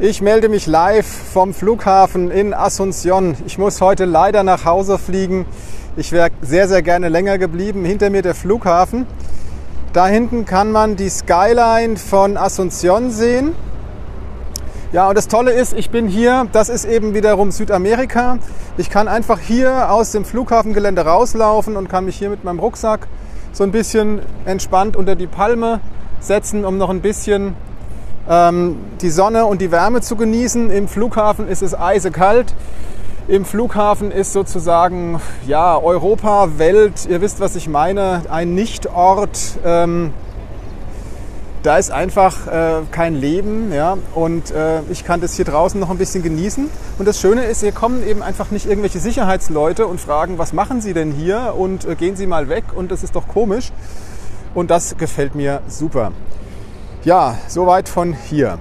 Ich melde mich live vom Flughafen in Asunción. Ich muss heute leider nach Hause fliegen. Ich wäre sehr, sehr gerne länger geblieben. Hinter mir der Flughafen. Da hinten kann man die Skyline von Asunción sehen. Ja, und das Tolle ist, ich bin hier, das ist eben wiederum Südamerika. Ich kann einfach hier aus dem Flughafengelände rauslaufen und kann mich hier mit meinem Rucksack so ein bisschen entspannt unter die Palme setzen, um noch ein bisschen die Sonne und die Wärme zu genießen. Im Flughafen ist es eisekalt. Im Flughafen ist sozusagen ja, Europa, Welt, ihr wisst, was ich meine, ein Nichtort. Ähm, da ist einfach äh, kein Leben ja? und äh, ich kann das hier draußen noch ein bisschen genießen. Und das Schöne ist, hier kommen eben einfach nicht irgendwelche Sicherheitsleute und fragen, was machen Sie denn hier und äh, gehen Sie mal weg und das ist doch komisch. Und das gefällt mir super. Ja, soweit von hier.